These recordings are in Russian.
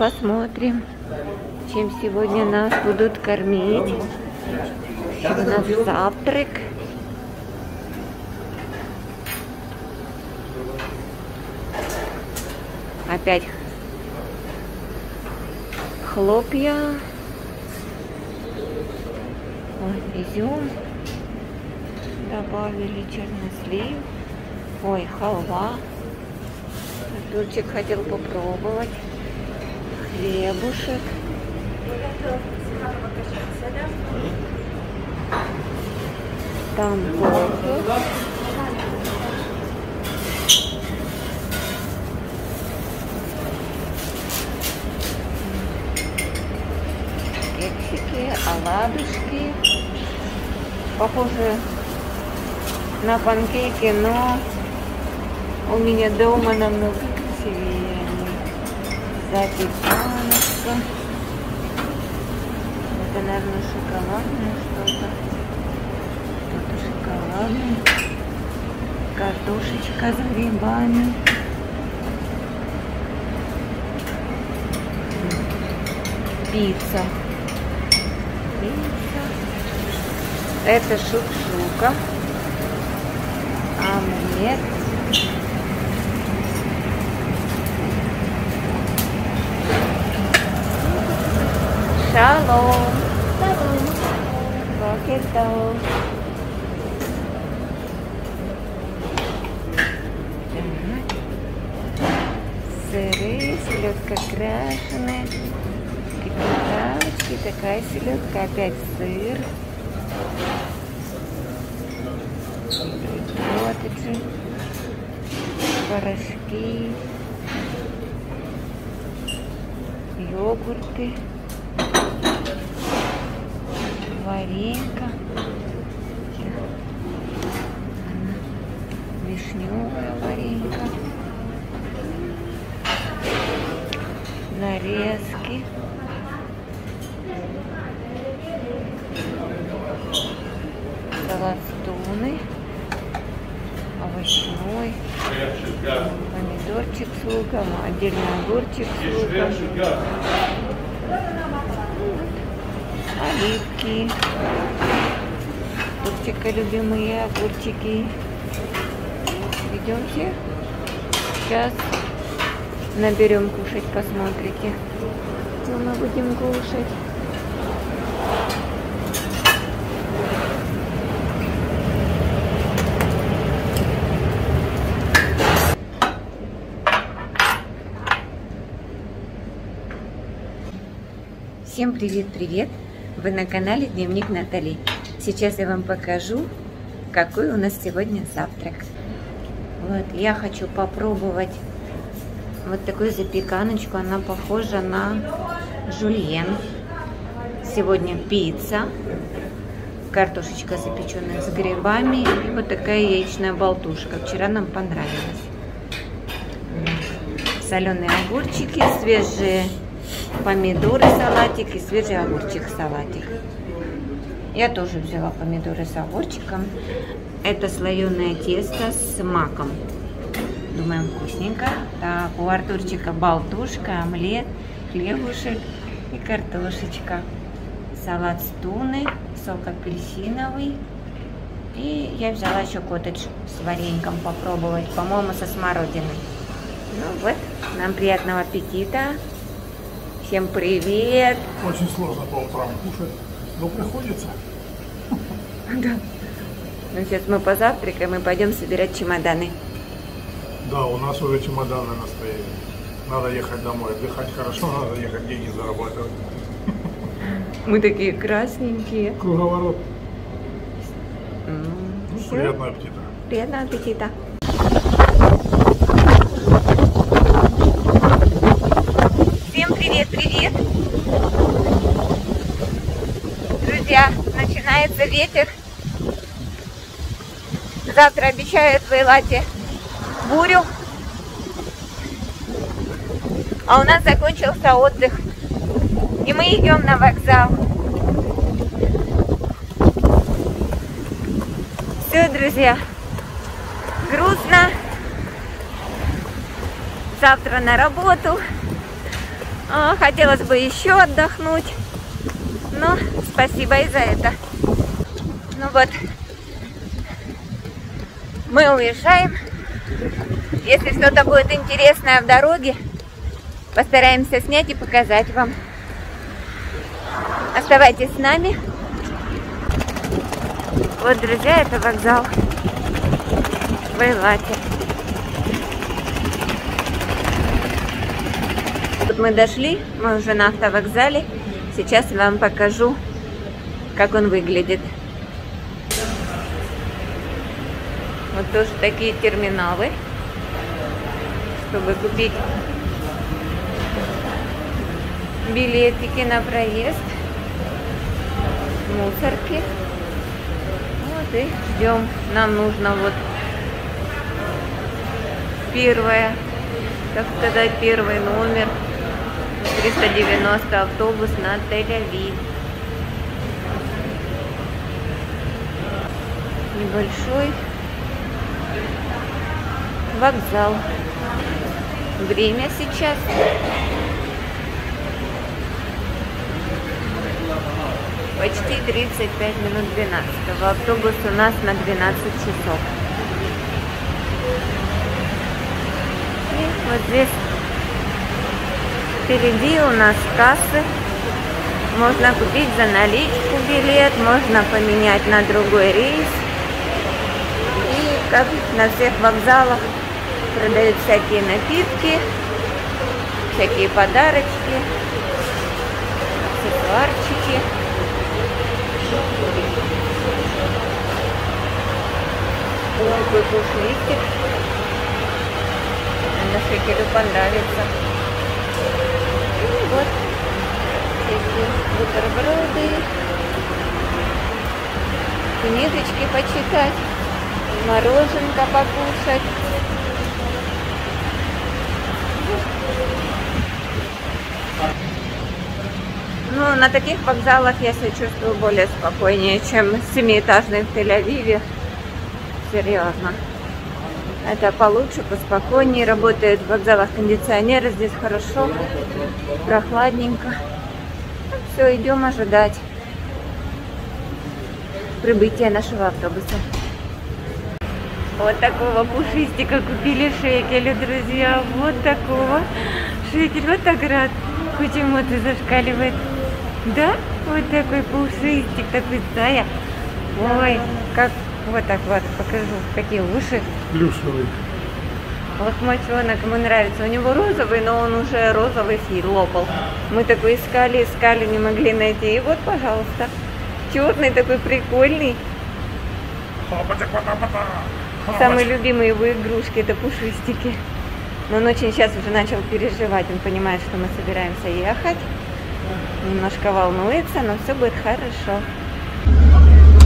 посмотрим, чем сегодня нас будут кормить. У нас завтрак. Опять хлопья. Ой, изюм. Добавили чернослив. Ой, халва. Артурчик хотел попробовать. Хлебушек. Там кофе. Кексики, оладушки. Похоже на панкейки, но у меня дома намного красивее. Запеканочка. Это, наверное, шоколадное что-то. Что-то шоколадное. Картошечка с грибами. Пицца. Пицца. Это шукшука. Омлет. Шалом. Бокер тов. Сыры, селедка крашеная, приправочки, такая селедка, опять сыр. коттеджи, порошки, йогурты, варенька, вишневая варенька, нарезки. Туной овощной, помидорчик с луком, отдельно огурчик с луком, оливки, Турчика любимые огурчики. Идемте, сейчас наберем кушать, посмотрите, что мы будем кушать. Всем привет-привет! Вы на канале Дневник Натали. Сейчас я вам покажу, какой у нас сегодня завтрак. Вот, я хочу попробовать вот такую запеканочку. Она похожа на жульен. Сегодня пицца, картошечка запеченная с грибами и вот такая яичная болтушка. Вчера нам понравилась. Соленые огурчики, свежие помидоры салатик и свежий огурчик салатик. Я тоже взяла помидоры с огурчиком. Это слоеное тесто с маком. Думаем, вкусненько. Так, у Артурчика болтушка, омлет, хлебушек и картошечка. Салат с туной, сок апельсиновый. И я взяла еще коттедж с вареньком попробовать, по-моему, со смородиной. Ну вот, нам приятного аппетита. Всем привет! Очень сложно по утрам кушать, но приходится. Да. Ну, сейчас мы позавтракаем и пойдем собирать чемоданы. Да, у нас уже чемоданы настояли. Надо ехать домой. Отдыхать хорошо, надо ехать деньги зарабатывать. Мы такие красненькие. Круговорот. Ну, приятного аппетита. Приятного аппетита. Всем привет, привет. Друзья, начинается ветер. Завтра обещают в Эйлате бурю. А у нас закончился отдых. И мы идем на вокзал. Все, друзья, грустно. Завтра на работу. А, хотелось бы еще отдохнуть. Но спасибо и за это. Ну вот, мы уезжаем. Если что-то будет интересное в дороге, постараемся снять и показать вам. Оставайтесь с нами. Вот, друзья, это вокзал в Эйлате. Вот мы дошли, мы уже на автовокзале. Сейчас вам покажу, как он выглядит. Тоже такие терминалы, чтобы купить билетики на проезд, мусорки. Вот и ждем. Нам нужно вот первое, так сказать, первый номер. 390 автобус на Тель-Авив. Небольшой вокзал. Время сейчас. Почти 35 минут 12. Автобус у нас на 12 часов. И вот здесь впереди у нас кассы. Можно купить за наличку билет, можно поменять на другой рейс. И как на всех вокзалах продают всякие напитки, всякие подарочки, аксессуарчики. Такой пушистик. Нашителю понравится. И вот эти бутерброды, книжечки почитать, мороженка покушать. Ну, на таких вокзалах я себя чувствую более спокойнее, чем семиэтажный в Тель-Авиве. Серьезно. Это получше, поспокойнее. Работает в вокзалах кондиционеры. Здесь хорошо, прохладненько. Все, идем ожидать прибытия нашего автобуса. Вот такого пушистика купили шекелю, друзья. Вот такого. Шекель вот так рад. Почему ты зашкаливает? Да? Вот такой пушистик, такой Тая. Ой, как вот так вот покажу, какие уши. Плюшевый. Лохмачонок ему нравится. У него розовый, но он уже розовый фил лопал. Мы такой искали, искали, не могли найти. И вот, пожалуйста, черный такой прикольный. Самые любимые его игрушки это пушистики. Но он очень сейчас уже начал переживать. Он понимает, что мы собираемся ехать. Немножко волнуется, но все будет хорошо.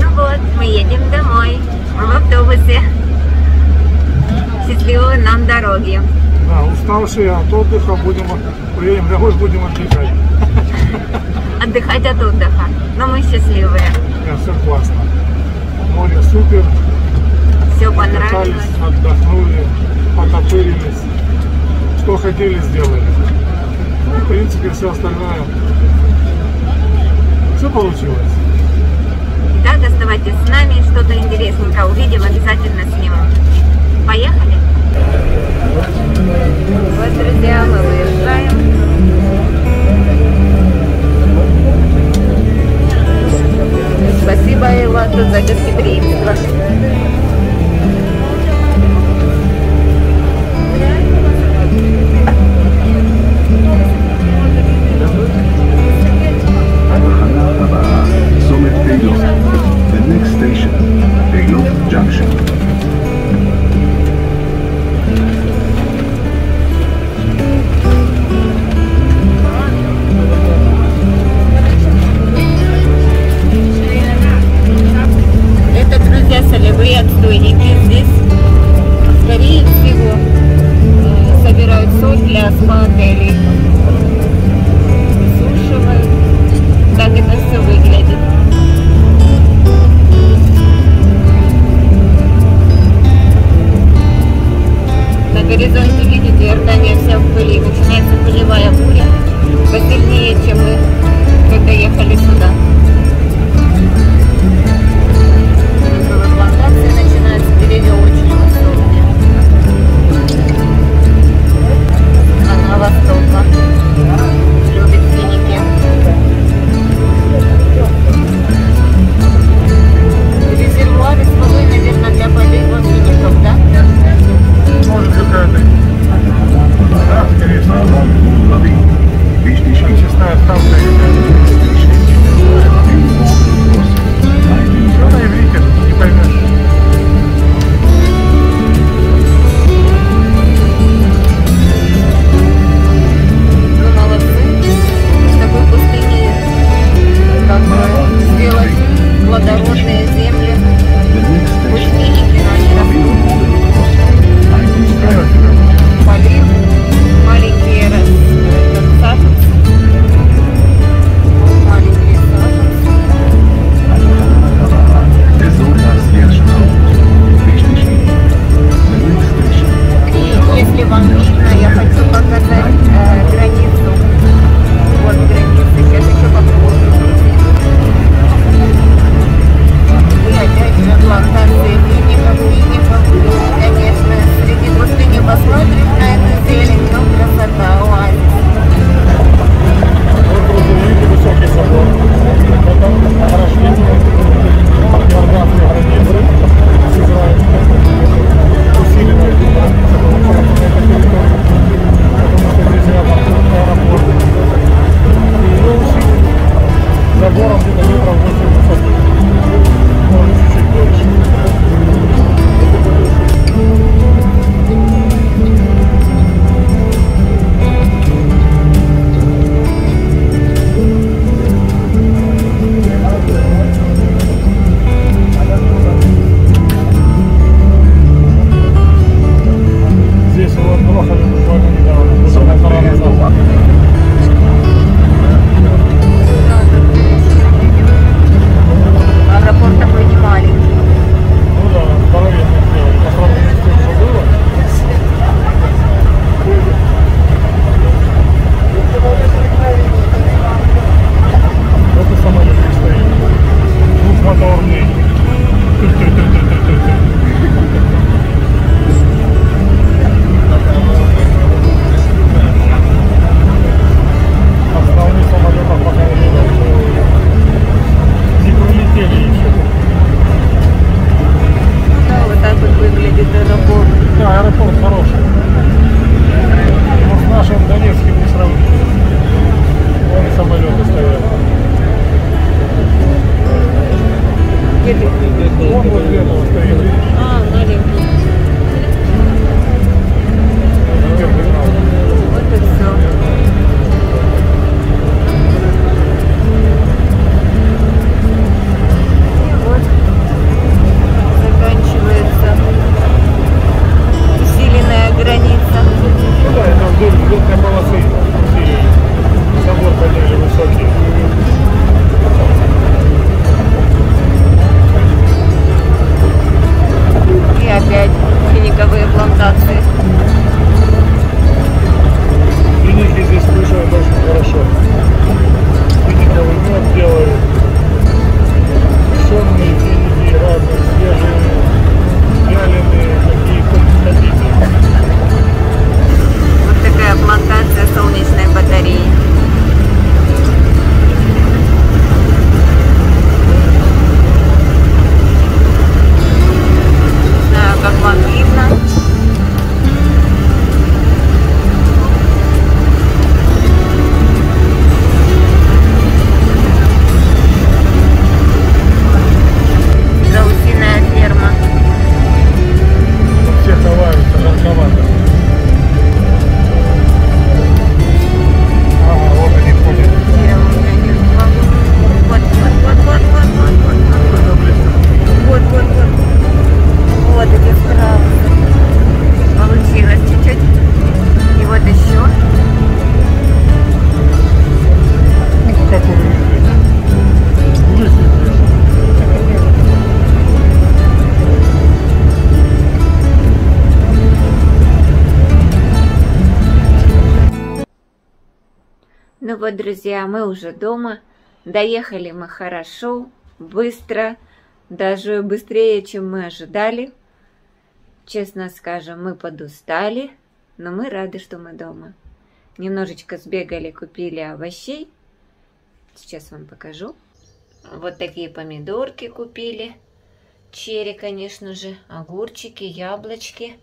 Ну вот, мы едем домой. Мы в автобусе. Счастливой нам дороги. Да, уставшие от отдыха будем, приедем домой, будем отдыхать. Отдыхать от отдыха. Но мы счастливые. Да, все классно. Море супер. Все Катались, понравилось. отдохнули, потопырились. Что хотели, сделали. Ну, в принципе, все остальное. Все получилось. Итак, оставайтесь с нами. Что-то интересненькое увидим, обязательно снимем. Поехали? Вот, друзья, мы Jasmine Daily. Ну вот, друзья, мы уже дома. Доехали мы хорошо, быстро, даже быстрее, чем мы ожидали. Честно скажем, мы подустали, но мы рады, что мы дома. Немножечко сбегали, купили овощей. Сейчас вам покажу. Вот такие помидорки купили. Черри, конечно же, огурчики, яблочки,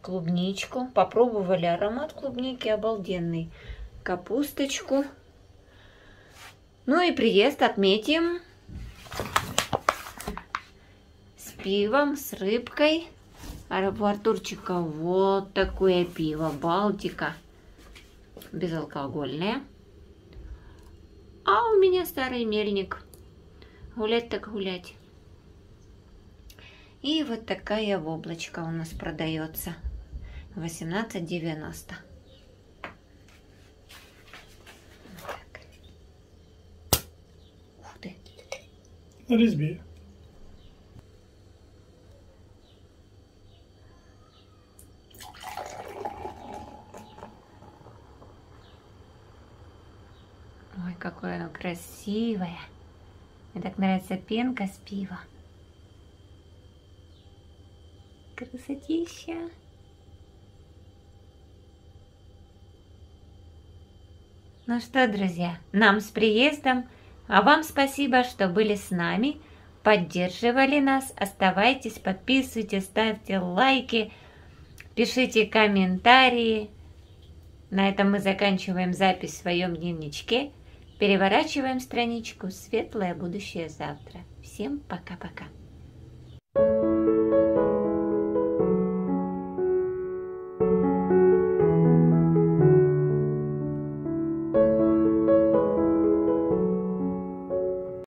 клубничку. Попробовали аромат клубники обалденный. Капусточку. Ну и приезд отметим с пивом, с рыбкой. А Артурчика вот такое пиво, Балтика. Безалкогольное. А у меня старый мельник. Гулять так гулять. И вот такая воблочка у нас продается. 18,90. Резьбе. Ой, какое оно красивое. Мне так нравится пенка с пива. Красотища. Ну что, друзья, нам с приездом, а вам спасибо, что были с нами, поддерживали нас. Оставайтесь, подписывайтесь, ставьте лайки, пишите комментарии. На этом мы заканчиваем запись в своем дневничке. Переворачиваем страничку «Светлое будущее завтра». Всем пока-пока.